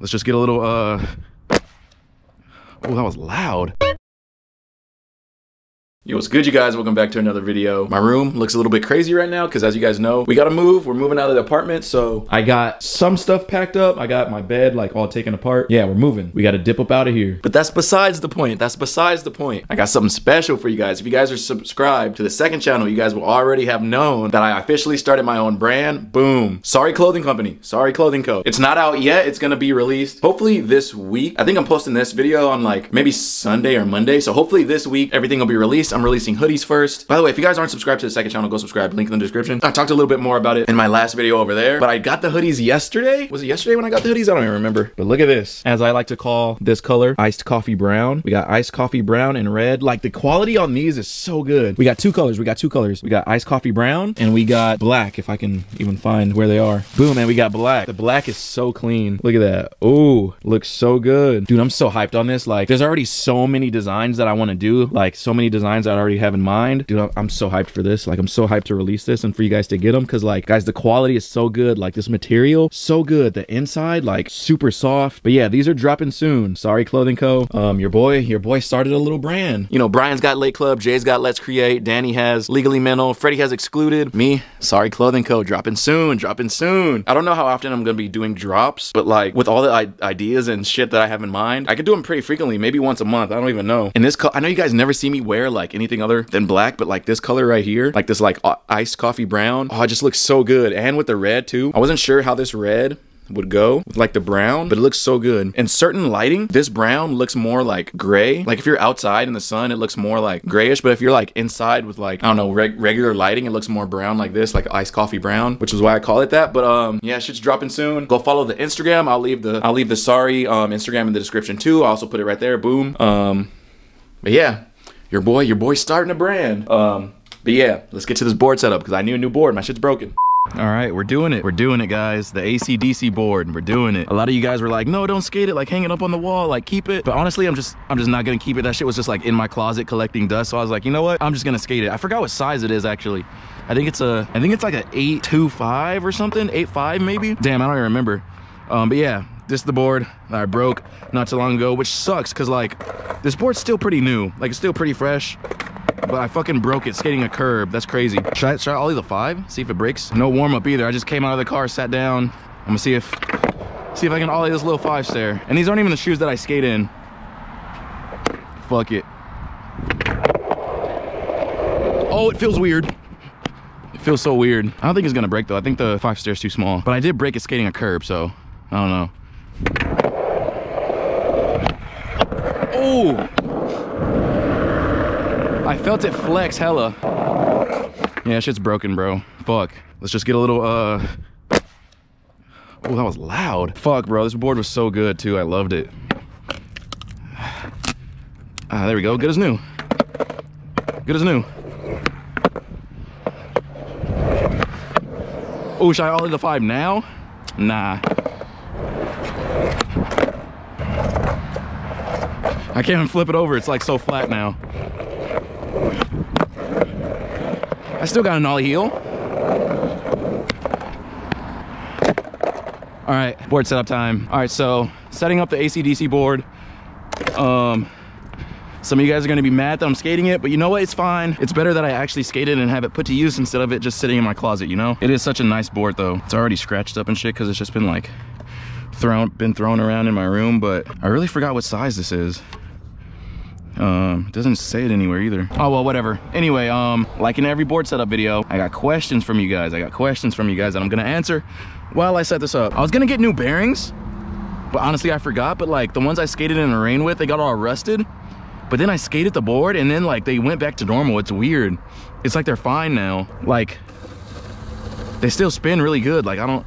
let's just get a little, uh, oh, that was loud. Yo, what's good, you guys? Welcome back to another video. My room looks a little bit crazy right now because as you guys know, we gotta move. We're moving out of the apartment, so I got some stuff packed up. I got my bed like all taken apart. Yeah, we're moving. We gotta dip up out of here. But that's besides the point. That's besides the point. I got something special for you guys. If you guys are subscribed to the second channel, you guys will already have known that I officially started my own brand. Boom. Sorry Clothing Company. Sorry Clothing Co. It's not out yet. It's gonna be released hopefully this week. I think I'm posting this video on like maybe Sunday or Monday. So hopefully this week everything will be released. I'm releasing hoodies first. By the way, if you guys aren't subscribed to the second channel, go subscribe. Link in the description. I talked a little bit more about it in my last video over there, but I got the hoodies yesterday. Was it yesterday when I got the hoodies? I don't even remember. But look at this. As I like to call this color, iced coffee brown. We got iced coffee brown and red. Like the quality on these is so good. We got two colors. We got two colors. We got iced coffee brown and we got black, if I can even find where they are. Boom, man, we got black. The black is so clean. Look at that. Oh, looks so good. Dude, I'm so hyped on this. Like, there's already so many designs that I want to do. Like, so many designs that I already have in mind. Dude, I'm so hyped for this. Like, I'm so hyped to release this and for you guys to get them. Cause like, guys, the quality is so good. Like this material, so good. The inside, like super soft. But yeah, these are dropping soon. Sorry, Clothing Co. Um, your boy, your boy started a little brand. You know, Brian's got Late Club, Jay's got Let's Create, Danny has Legally Mental, Freddie has Excluded. Me, Sorry Clothing Co. Dropping soon, dropping soon. I don't know how often I'm gonna be doing drops, but like with all the ideas and shit that I have in mind, I could do them pretty frequently, maybe once a month. I don't even know. And this, I know you guys never see me wear like anything other than black, but like this color right here, like this like iced coffee brown, oh, it just looks so good. And with the red too. I wasn't sure how this red would go with like the brown, but it looks so good. In certain lighting, this brown looks more like gray. Like if you're outside in the sun, it looks more like grayish, but if you're like inside with like, I don't know, reg regular lighting, it looks more brown like this, like iced coffee brown, which is why I call it that. But um, yeah, shit's dropping soon. Go follow the Instagram. I'll leave the, I'll leave the sorry um, Instagram in the description too. I'll also put it right there. Boom. Um, but yeah, your boy, your boy starting a brand. Um, but yeah, let's get to this board setup because I need a new board. My shit's broken. All right, we're doing it. We're doing it, guys. The ACDC board, we're doing it. A lot of you guys were like, no, don't skate it, like hang it up on the wall, like keep it. But honestly, I'm just, I'm just not gonna keep it. That shit was just like in my closet collecting dust. So I was like, you know what? I'm just gonna skate it. I forgot what size it is actually. I think it's a, I think it's like an 825 or something, 8.5 maybe. Damn, I don't even remember. Um, but yeah, this is the board that I broke not too long ago, which sucks because like this board's still pretty new. Like it's still pretty fresh but I fucking broke it skating a curb. That's crazy. Should I, I ollie the five? See if it breaks? No warm up either. I just came out of the car, sat down. I'm gonna see if, see if I can ollie this little five stair. And these aren't even the shoes that I skate in. Fuck it. Oh, it feels weird. It feels so weird. I don't think it's gonna break though. I think the five stair's too small. But I did break it skating a curb, so I don't know. Oh! I felt it flex hella. Yeah, shit's broken, bro. Fuck. Let's just get a little, uh... Oh, that was loud. Fuck, bro. This board was so good, too. I loved it. Ah, there we go. Good as new. Good as new. Oh, should I ollie the five now? Nah. I can't even flip it over. It's like so flat now. I still got an nollie heel. All right, board setup time. All right, so setting up the ACDC board. Um, some of you guys are gonna be mad that I'm skating it, but you know what, it's fine. It's better that I actually skate it and have it put to use instead of it just sitting in my closet, you know? It is such a nice board though. It's already scratched up and shit because it's just been like thrown, been thrown around in my room, but I really forgot what size this is. Um, doesn't say it anywhere either. Oh, well, whatever. Anyway, um, like in every board setup video, I got questions from you guys. I got questions from you guys that I'm gonna answer while I set this up. I was gonna get new bearings, but honestly, I forgot. But like the ones I skated in the rain with, they got all rusted. But then I skated the board and then like they went back to normal. It's weird. It's like they're fine now. Like they still spin really good. Like I don't,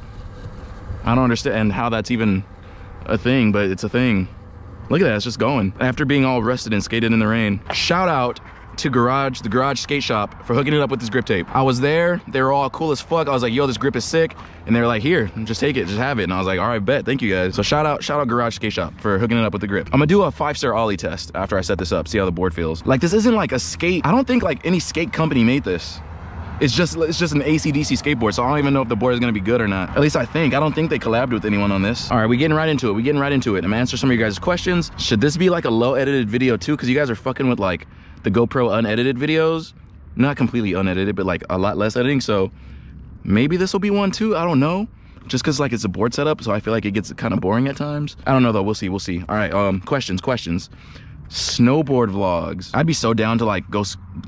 I don't understand how that's even a thing, but it's a thing. Look at that, it's just going. After being all rusted and skated in the rain. Shout out to Garage, the Garage Skate Shop for hooking it up with this grip tape. I was there, they were all cool as fuck. I was like, yo, this grip is sick. And they were like, here, just take it, just have it. And I was like, all right, bet, thank you guys. So shout out, shout out Garage Skate Shop for hooking it up with the grip. I'm gonna do a five-star ollie test after I set this up, see how the board feels. Like this isn't like a skate, I don't think like any skate company made this. It's just it's just an ACDC skateboard, so I don't even know if the board is gonna be good or not. At least I think. I don't think they collabed with anyone on this. All right, we getting right into it. We getting right into it. I'm gonna answer some of your guys' questions. Should this be like a low edited video too? Because you guys are fucking with like the GoPro unedited videos. Not completely unedited, but like a lot less editing. So maybe this will be one too. I don't know just because like it's a board setup so i feel like it gets kind of boring at times i don't know though we'll see we'll see all right um questions questions snowboard vlogs i'd be so down to like go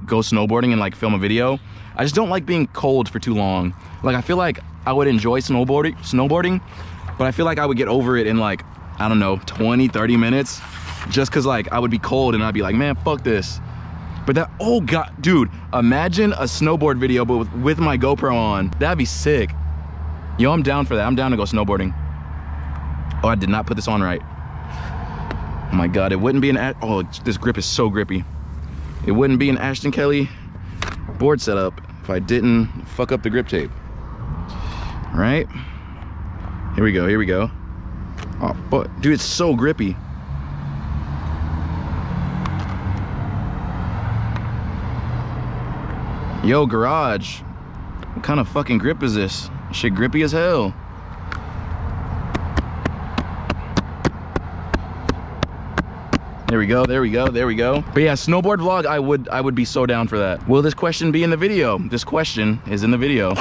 go snowboarding and like film a video i just don't like being cold for too long like i feel like i would enjoy snowboarding snowboarding but i feel like i would get over it in like i don't know 20 30 minutes just because like i would be cold and i'd be like man fuck this but that oh god dude imagine a snowboard video but with, with my gopro on that'd be sick Yo, I'm down for that. I'm down to go snowboarding. Oh, I did not put this on right. Oh my God, it wouldn't be an, oh, this grip is so grippy. It wouldn't be an Ashton Kelley board setup if I didn't fuck up the grip tape. All right? Here we go, here we go. Oh, but dude, it's so grippy. Yo, garage. What kind of fucking grip is this? Shit grippy as hell. There we go, there we go, there we go. But yeah, snowboard vlog, I would I would be so down for that. Will this question be in the video? This question is in the video.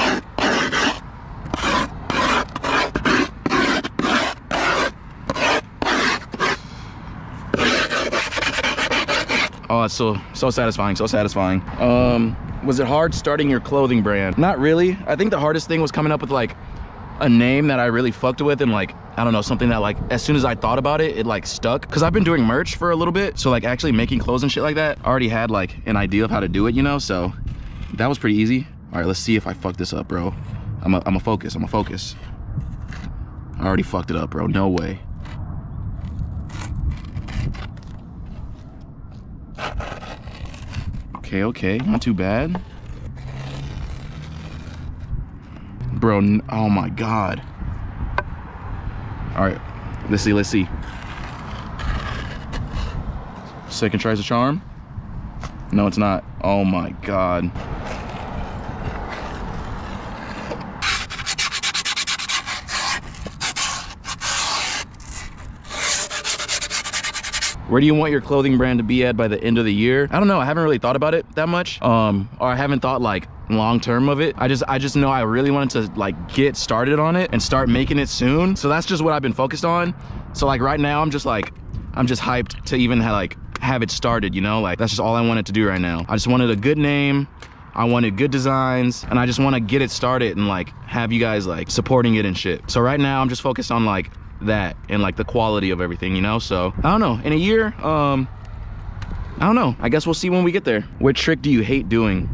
Oh, it's so so satisfying, so satisfying. Um, was it hard starting your clothing brand? Not really. I think the hardest thing was coming up with like a name that I really fucked with and like, I don't know, something that like, as soon as I thought about it, it like stuck. Cause I've been doing merch for a little bit. So like actually making clothes and shit like that, I already had like an idea of how to do it, you know? So that was pretty easy. All right, let's see if I fuck this up, bro. I'm a, I'm a focus, I'm a focus. I already fucked it up, bro, no way. Okay, okay, not too bad. Bro, oh my God. All right, let's see, let's see. Second tries a charm. No, it's not. Oh my God. where do you want your clothing brand to be at by the end of the year i don't know i haven't really thought about it that much um or i haven't thought like long term of it i just i just know i really wanted to like get started on it and start making it soon so that's just what i've been focused on so like right now i'm just like i'm just hyped to even have like have it started you know like that's just all i wanted to do right now i just wanted a good name I wanted good designs and I just want to get it started and like have you guys like supporting it and shit. So right now I'm just focused on like that and like the quality of everything, you know? So I don't know, in a year, um, I don't know. I guess we'll see when we get there. What trick do you hate doing?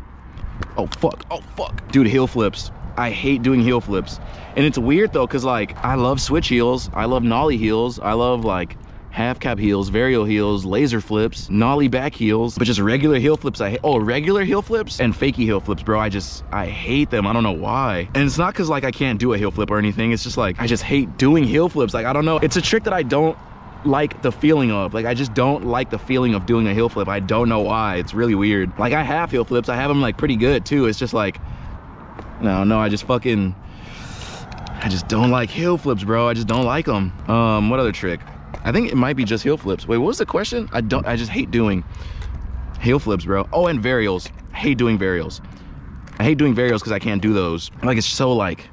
Oh, fuck, oh, fuck. Dude, heel flips. I hate doing heel flips. And it's weird though, cause like I love switch heels. I love nollie heels. I love like half cab heels, varial heels, laser flips, nollie back heels, but just regular heel flips. I hate, oh, regular heel flips and fakey heel flips, bro. I just, I hate them. I don't know why. And it's not cause like I can't do a heel flip or anything. It's just like, I just hate doing heel flips. Like, I don't know. It's a trick that I don't like the feeling of like I just don't like the feeling of doing a heel flip I don't know why it's really weird like I have heel flips I have them like pretty good too it's just like no no I just fucking I just don't like heel flips bro I just don't like them um what other trick I think it might be just heel flips. Wait, what was the question? I don't, I just hate doing heel flips, bro. Oh, and varials. I hate doing varials. I hate doing varials because I can't do those. Like, it's so like,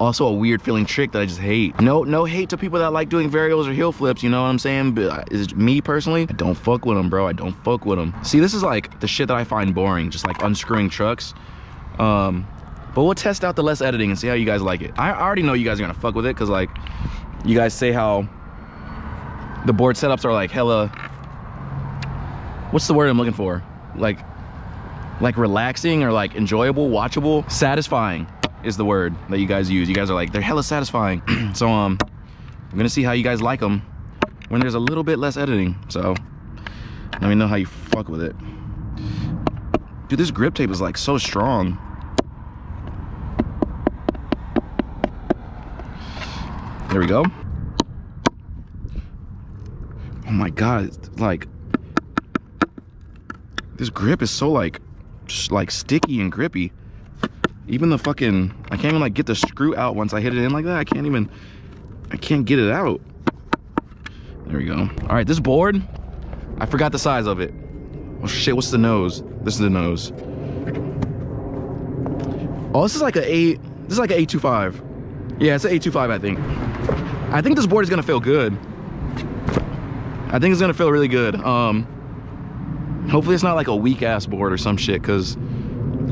also a weird feeling trick that I just hate. No, no hate to people that like doing varials or heel flips, you know what I'm saying? But is me personally, I don't fuck with them, bro. I don't fuck with them. See, this is like the shit that I find boring, just like unscrewing trucks. Um, but we'll test out the less editing and see how you guys like it. I already know you guys are gonna fuck with it because like, you guys say how the board setups are like hella what's the word i'm looking for like like relaxing or like enjoyable watchable satisfying is the word that you guys use. You guys are like they're hella satisfying. So um i'm gonna see how you guys like them when there's a little bit less editing. So let me know how you fuck with it. Dude this grip tape is like so strong. There we go. Oh my god like this grip is so like like sticky and grippy even the fucking, I can't even like get the screw out once I hit it in like that. I can't even, I can't get it out. There we go. All right, this board, I forgot the size of it. Oh shit, what's the nose? This is the nose. Oh, this is like a eight, this is like an 825. Yeah, it's an 825, I think. I think this board is gonna feel good. I think it's gonna feel really good. Um, hopefully it's not like a weak ass board or some shit, cause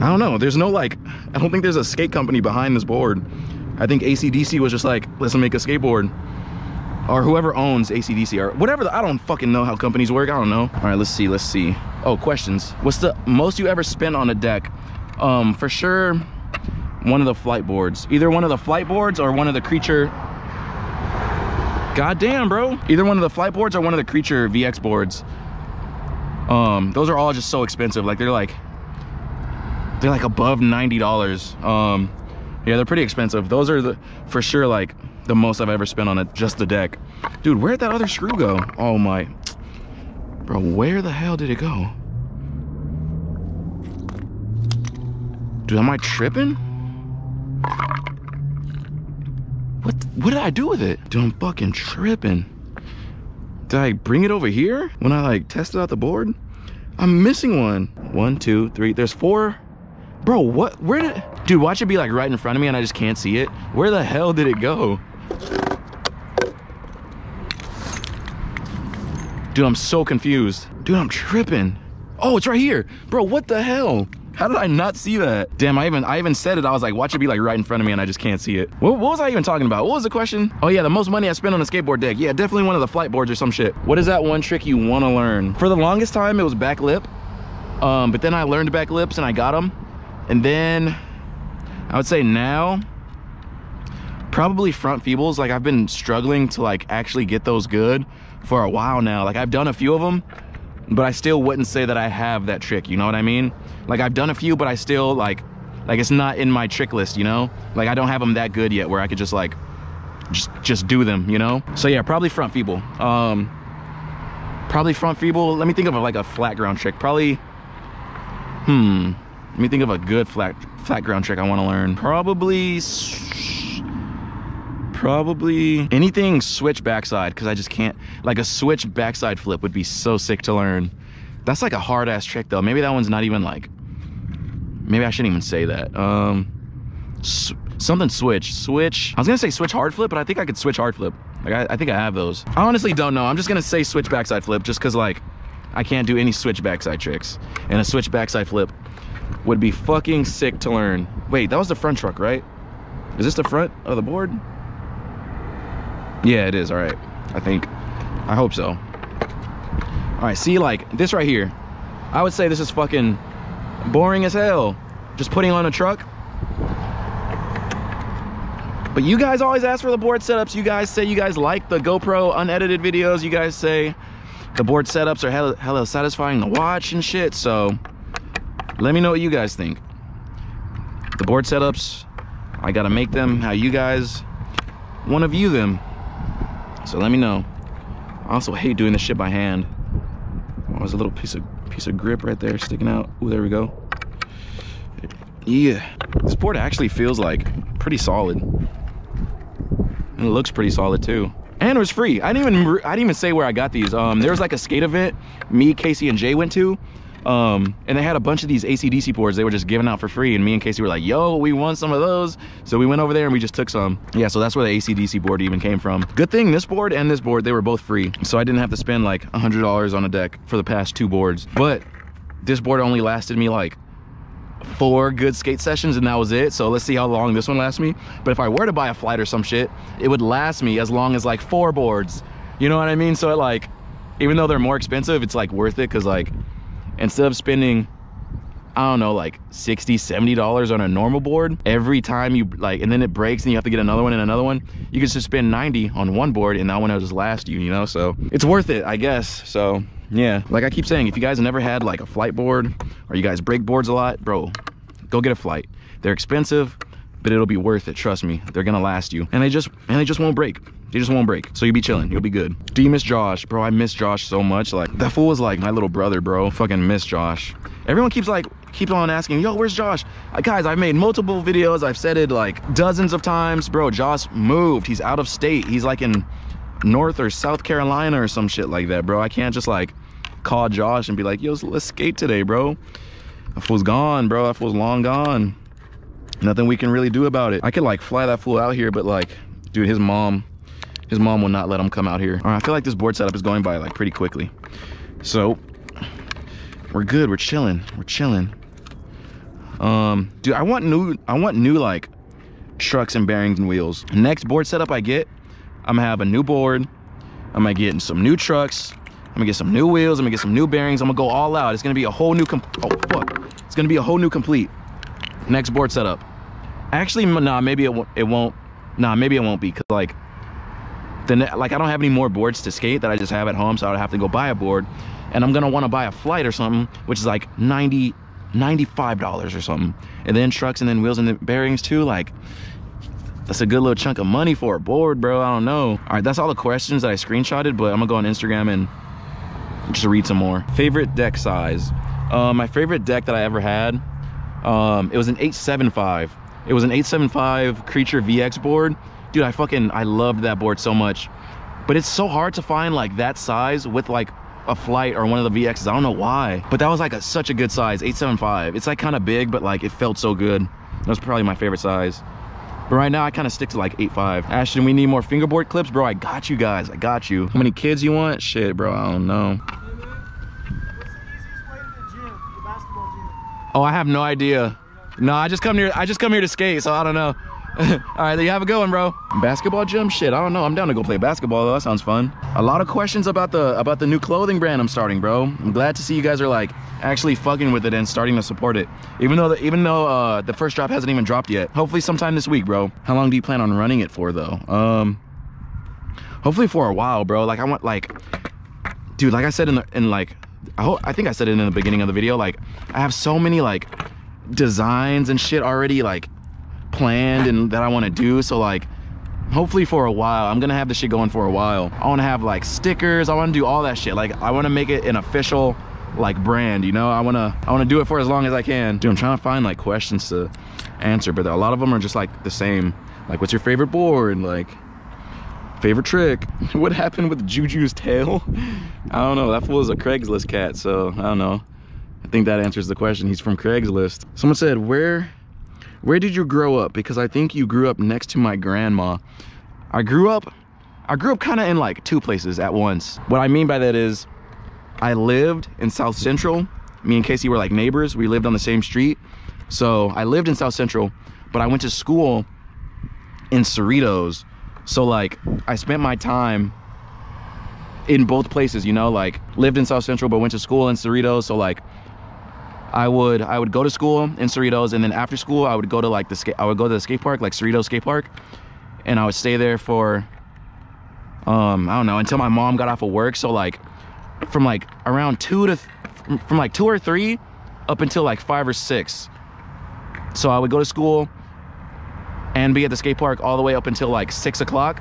I don't know. There's no like, I don't think there's a skate company behind this board. I think ACDC was just like, let's make a skateboard. Or whoever owns ACDC or whatever. The, I don't fucking know how companies work. I don't know. All right, let's see, let's see. Oh, questions. What's the most you ever spent on a deck? Um, for sure, one of the flight boards. Either one of the flight boards or one of the creature. God damn, bro. Either one of the flight boards or one of the creature VX boards. Um, those are all just so expensive. Like they're like, they're like above $90. Um, yeah, they're pretty expensive. Those are the, for sure like the most I've ever spent on it, just the deck. Dude, where'd that other screw go? Oh my, bro, where the hell did it go? Dude, am I tripping? What, what did I do with it? Dude, I'm fucking tripping. Did I bring it over here when I like tested out the board? I'm missing one. One, two, three, there's four. Bro, what, where did, dude, watch it be like right in front of me and I just can't see it. Where the hell did it go? Dude, I'm so confused. Dude, I'm tripping. Oh, it's right here. Bro, what the hell? How did I not see that? Damn, I even I even said it. I was like, watch it be like right in front of me and I just can't see it. What, what was I even talking about? What was the question? Oh yeah, the most money I spent on a skateboard deck. Yeah, definitely one of the flight boards or some shit. What is that one trick you want to learn? For the longest time, it was back lip. Um, but then I learned back lips and I got them. And then I would say now, probably front feebles. Like I've been struggling to like actually get those good for a while now. Like I've done a few of them, but I still wouldn't say that I have that trick, you know what I mean? Like I've done a few, but I still like, like it's not in my trick list, you know? Like I don't have them that good yet where I could just like, just, just do them, you know? So yeah, probably front feeble. Um, probably front feeble. Let me think of like a flat ground trick. Probably, hmm, let me think of a good flat, flat ground trick I want to learn. Probably, probably anything switch backside because I just can't like a switch backside flip would be so sick to learn. That's like a hard ass trick though. Maybe that one's not even like maybe I shouldn't even say that. Um something switch switch. I was gonna say switch hard flip but I think I could switch hard flip. Like I, I think I have those. I honestly don't know. I'm just gonna say switch backside flip just because like I can't do any switch backside tricks. And a switch backside flip would be fucking sick to learn wait that was the front truck right is this the front of the board yeah, it is. All right. I think. I hope so. All right. See, like this right here. I would say this is fucking boring as hell. Just putting on a truck. But you guys always ask for the board setups. You guys say you guys like the GoPro unedited videos. You guys say the board setups are hella, hella satisfying to watch and shit. So let me know what you guys think. The board setups, I gotta make them how you guys want to view them. So let me know. I also hate doing this shit by hand. Oh, there's a little piece of piece of grip right there sticking out. Oh, there we go. Yeah, this board actually feels like pretty solid. And it looks pretty solid too. And it was free. I didn't even I didn't even say where I got these. Um, there was like a skate event me, Casey, and Jay went to. Um, and they had a bunch of these ACDC boards they were just giving out for free. And me and Casey were like, yo, we want some of those. So we went over there and we just took some. Yeah, so that's where the ACDC board even came from. Good thing this board and this board, they were both free. So I didn't have to spend like a $100 on a deck for the past two boards. But this board only lasted me like four good skate sessions and that was it so let's see how long this one lasts me but if i were to buy a flight or some shit it would last me as long as like four boards you know what i mean so it like even though they're more expensive it's like worth it because like instead of spending I don't know, like 60, 70 dollars on a normal board every time you like, and then it breaks and you have to get another one and another one. You can just spend 90 on one board and that one will just last you, you know? So it's worth it, I guess. So yeah, like I keep saying, if you guys have never had like a flight board or you guys break boards a lot, bro, go get a flight. They're expensive, but it'll be worth it. Trust me, they're gonna last you. And they just, and they just won't break. They just won't break. So you'll be chilling. You'll be good. Do you miss Josh? Bro, I miss Josh so much. Like, that fool was like my little brother, bro. Fucking miss Josh. Everyone keeps like, keeps on asking, yo, where's Josh? Uh, guys, I've made multiple videos. I've said it like dozens of times. Bro, Josh moved. He's out of state. He's like in North or South Carolina or some shit like that, bro. I can't just like call Josh and be like, yo, let's skate today, bro. That fool's gone, bro. That fool's long gone. Nothing we can really do about it. I could like fly that fool out here, but like, dude, his mom, his mom will not let him come out here. All right, I feel like this board setup is going by like pretty quickly. So we're good. We're chilling. We're chilling. Um, dude, I want new, I want new like trucks and bearings and wheels. Next board setup I get, I'm gonna have a new board. I'm gonna get some new trucks. I'm gonna get some new wheels. I'm gonna get some new bearings. I'm gonna go all out. It's gonna be a whole new, com. oh fuck. It's gonna be a whole new complete. Next board setup. Actually, nah, maybe it, it won't. Nah, maybe it won't be cause like, then like I don't have any more boards to skate that I just have at home, so I would have to go buy a board. And I'm gonna wanna buy a flight or something, which is like 90, $95 or something. And then trucks and then wheels and the bearings too, like, that's a good little chunk of money for a board, bro. I don't know. All right, that's all the questions that I screenshotted, but I'm gonna go on Instagram and just read some more. Favorite deck size. Uh, my favorite deck that I ever had, um, it was an 875. It was an 875 Creature VX board. Dude, I fucking, I loved that board so much. But it's so hard to find like that size with like a flight or one of the VXs. I don't know why, but that was like a, such a good size, 875. It's like kind of big, but like it felt so good. That was probably my favorite size. But right now I kind of stick to like 8.5. Ashton, we need more fingerboard clips. Bro, I got you guys. I got you. How many kids you want? Shit, bro, I don't know. Oh, I have no idea. No, I just come here. I just come here to skate, so I don't know. All right, you have a good one, bro. Basketball gym? Shit, I don't know. I'm down to go play basketball though. That sounds fun. A lot of questions about the about the new clothing brand I'm starting, bro. I'm glad to see you guys are like actually fucking with it and starting to support it. Even though the, even though uh, the first drop hasn't even dropped yet. Hopefully sometime this week, bro. How long do you plan on running it for though? Um, hopefully for a while, bro. Like I want like, dude, like I said in the in like, I hope I think I said it in the beginning of the video. Like I have so many like designs and shit already like planned and that I want to do. So like, hopefully for a while, I'm gonna have this shit going for a while. I want to have like stickers. I want to do all that shit. Like I want to make it an official like brand, you know? I want to I want to do it for as long as I can. Dude, I'm trying to find like questions to answer, but a lot of them are just like the same. Like, what's your favorite board? Like, favorite trick? what happened with Juju's tail? I don't know. That fool is a Craigslist cat, so I don't know. I think that answers the question. He's from Craigslist. Someone said, where where did you grow up? Because I think you grew up next to my grandma. I grew up, I grew up kind of in like two places at once. What I mean by that is I lived in South Central. Me and Casey were like neighbors. We lived on the same street. So I lived in South Central, but I went to school in Cerritos. So like I spent my time in both places, you know, like lived in South Central, but went to school in Cerritos. So like I would I would go to school in Cerritos and then after school I would go to like the skate I would go to the skate park like Cerritos skate park and I would stay there for um I don't know until my mom got off of work. So like from like around two to from like two or three up until like five or six. So I would go to school and be at the skate park all the way up until like six o'clock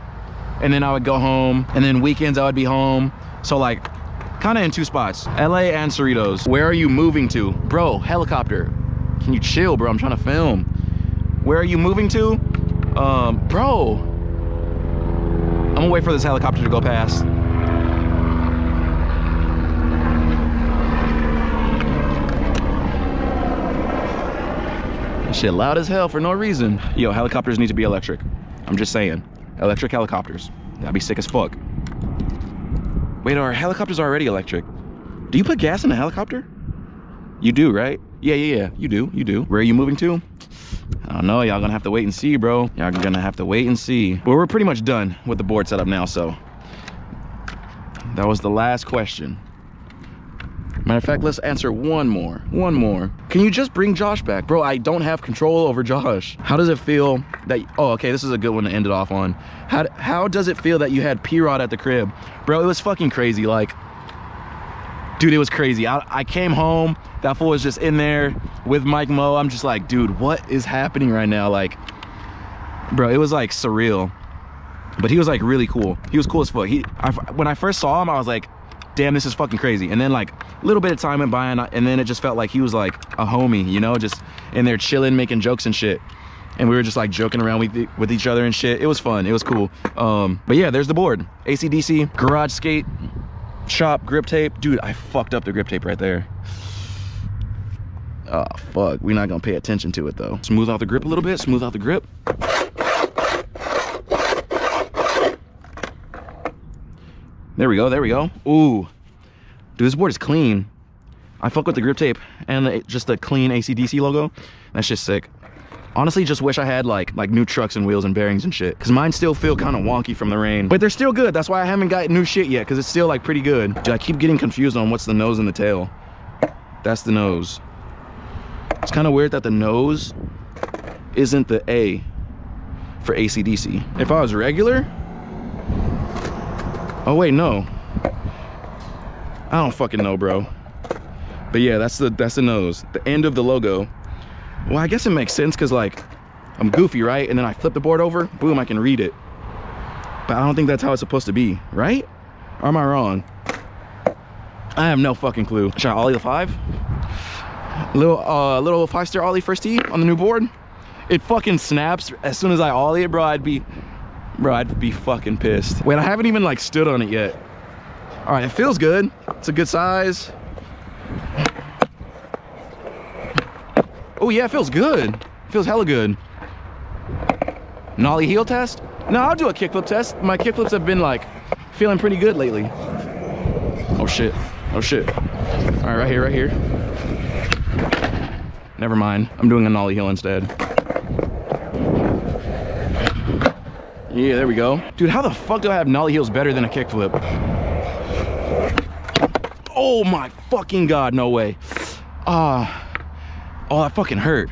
and then I would go home and then weekends I would be home. So like kind of in two spots. La and cerritos. Where are you moving to? Bro helicopter. Can you chill bro? I'm trying to film. Where are you moving to? Um bro. I'm gonna wait for this helicopter to go past. Shit loud as hell for no reason. Yo helicopters need to be electric. I'm just saying. Electric helicopters. That'd be sick as fuck Wait, our helicopter's already electric. Do you put gas in a helicopter? You do, right? Yeah, yeah, yeah, you do, you do. Where are you moving to? I don't know, y'all gonna have to wait and see, bro. Y'all gonna have to wait and see. But we're pretty much done with the board setup now, so. That was the last question. Matter of fact, let's answer one more, one more. Can you just bring Josh back? Bro, I don't have control over Josh. How does it feel that, oh, okay, this is a good one to end it off on. How, how does it feel that you had P-Rod at the crib? Bro, it was fucking crazy. Like, dude, it was crazy. I, I came home, that fool was just in there with Mike Mo. I'm just like, dude, what is happening right now? Like, bro, it was like surreal. But he was like really cool. He was cool as fuck. He, I, when I first saw him, I was like, damn, this is fucking crazy. And then like a little bit of time went by and, I, and then it just felt like he was like a homie, you know, just in there chilling, making jokes and shit. And we were just like joking around with, with each other and shit. It was fun. It was cool. Um, but yeah, there's the board. ACDC, garage skate, shop, grip tape. Dude, I fucked up the grip tape right there. Oh, fuck. We're not gonna pay attention to it though. Smooth out the grip a little bit, smooth out the grip. There we go, there we go. Ooh. Dude, this board is clean. I fuck with the grip tape and the, just the clean ACDC logo. That's just sick. Honestly, just wish I had like like new trucks and wheels and bearings and shit. Cause mine still feel kind of wonky from the rain. But they're still good. That's why I haven't got new shit yet. Cause it's still like pretty good. Dude, I keep getting confused on what's the nose and the tail. That's the nose. It's kind of weird that the nose isn't the A for ACDC. If I was regular, oh wait, no. I don't fucking know, bro. But yeah, that's the that's the nose, the end of the logo. Well, I guess it makes sense because like I'm goofy, right? And then I flip the board over, boom, I can read it. But I don't think that's how it's supposed to be, right? Or am I wrong? I have no fucking clue. Should I ollie the five? Little uh little five star ollie first tee on the new board. It fucking snaps as soon as I ollie it, bro. I'd be bro, I'd be fucking pissed. Wait, I haven't even like stood on it yet. All right, it feels good. It's a good size. Oh yeah, it feels good. It feels hella good. Nollie heel test? No, I'll do a kickflip test. My kickflips have been like feeling pretty good lately. Oh shit. Oh shit. All right, right here, right here. Never mind. I'm doing a nollie heel instead. Yeah, there we go. Dude, how the fuck do I have nollie heels better than a kickflip? Oh my fucking god, no way. Ah. Uh, Oh, that fucking hurt.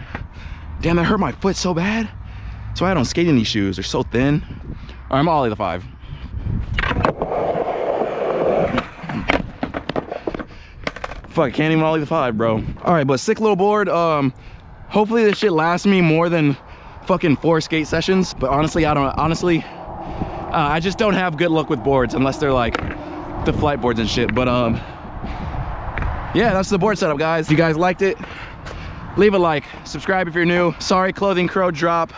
Damn, that hurt my foot so bad. That's why I don't skate in these shoes. They're so thin. All right, I'm ollie the five. Fuck, can't even ollie the five, bro. All right, but sick little board. Um, hopefully this shit lasts me more than fucking four skate sessions. But honestly, I don't, honestly, uh, I just don't have good luck with boards unless they're like the flight boards and shit. But um, yeah, that's the board setup, guys. If you guys liked it, leave a like subscribe if you're new sorry clothing crow drop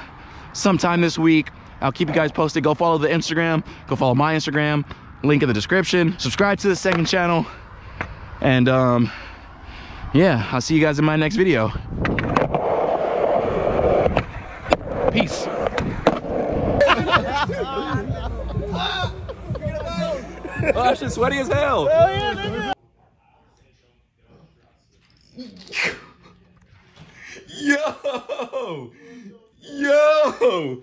sometime this week i'll keep you guys posted go follow the instagram go follow my instagram link in the description subscribe to the second channel and um yeah i'll see you guys in my next video peace oh that shit's sweaty as hell Yo! Yo!